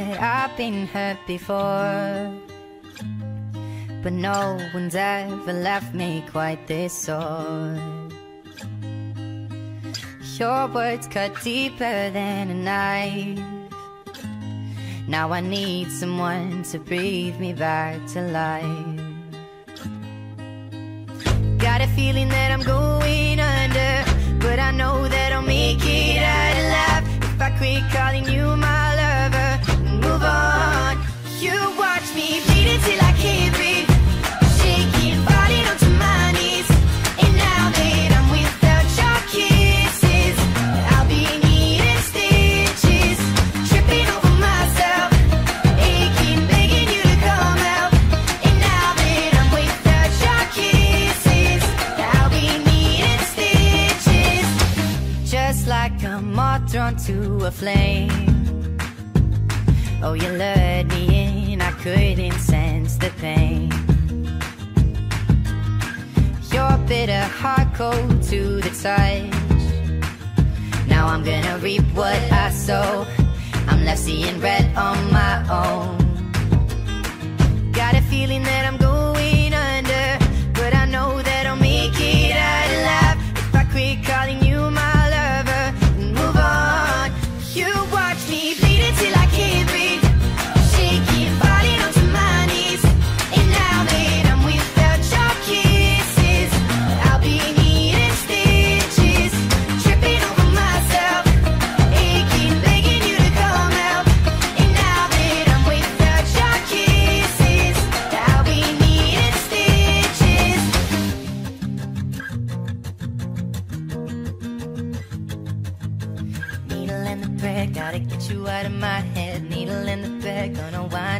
I've been hurt before. But no one's ever left me quite this sore. Your words cut deeper than a knife. Now I need someone to breathe me back to life. Got a feeling that I'm going under, but I know that I'll make it out alive if I quit calling you my flame. Oh, you lured me in, I couldn't sense the pain. Your bitter heart cold to the touch. Now I'm gonna reap what I sow. I'm left seeing red on my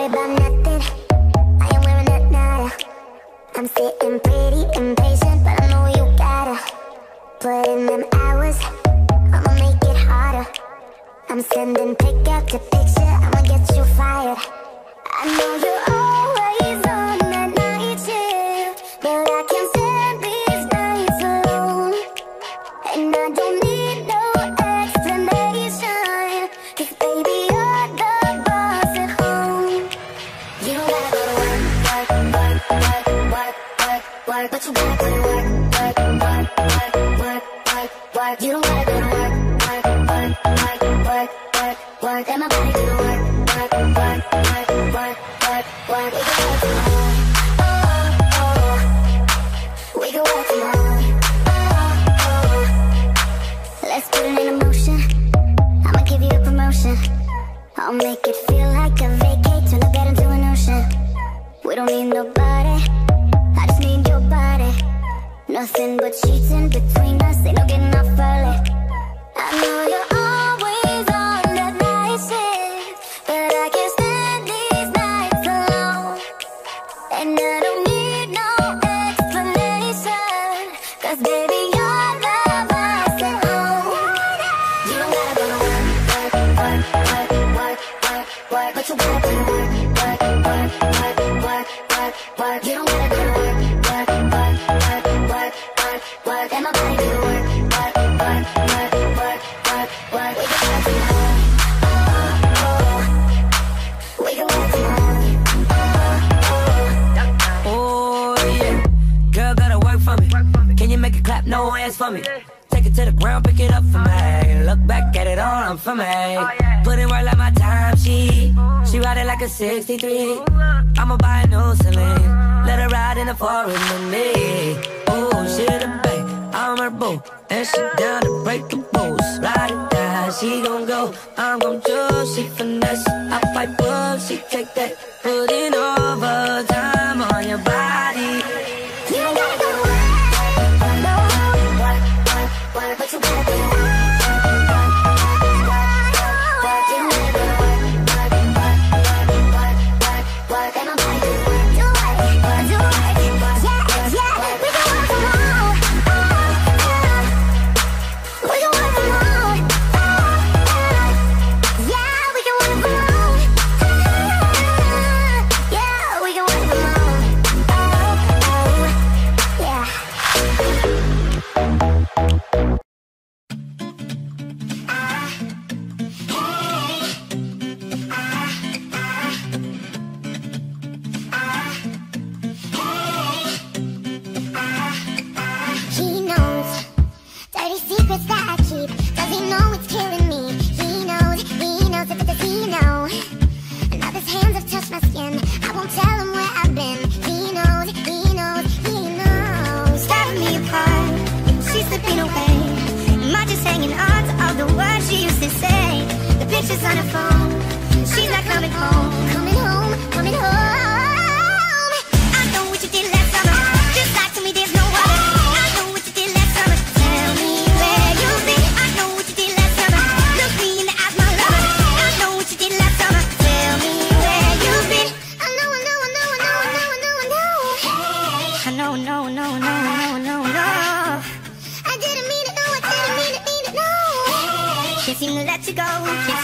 Worried about nothing. I ain't wearing that nada. I'm sitting pretty impatient, but I know you gotta put in them hours. I'ma make it harder. I'm sending pick up picture. I'ma work, work. But you put in work, work, work, work, work, work, work. You don't gotta go to work, work, work, work, work, work, work. Let my body do the work, work, work, work, work, work, work. We can work tomorrow. Oh, oh, oh. Let's put it in motion. I'ma give you a promotion. I'll make it feel like a vacate, turn the bed into an ocean. We don't need nobody, Nothing but sheets in between us, ain't no getting off early. I know you're always on that night shift, but I can't stand these nights alone. And I don't need no explanation, cause baby, you're the boss at home. You don't gotta go to work, work, work, work, work, work, but you gotta in work, work, work, work, work, work, work. You don't my ass for me. Take it to the ground, pick it up for me. Look back at it all, I'm for me. Put in work like my time, she. She ride it like a 63. I'ma buy a new Celine. Let her ride in the forest with me. Oh, she the babe, I'm her boo. And she down to break the rules. Ride it down, she gon' go. I'm gon' choose, she finesse. I fight, but she take that. Put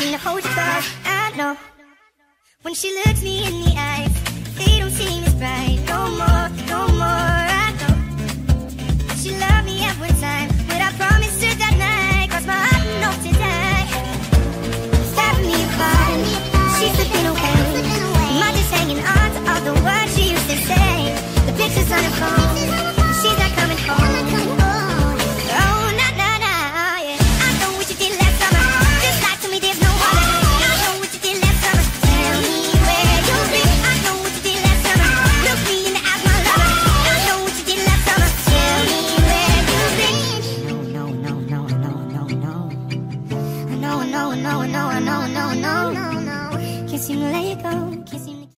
in the whole. I know when she looks me in the eye.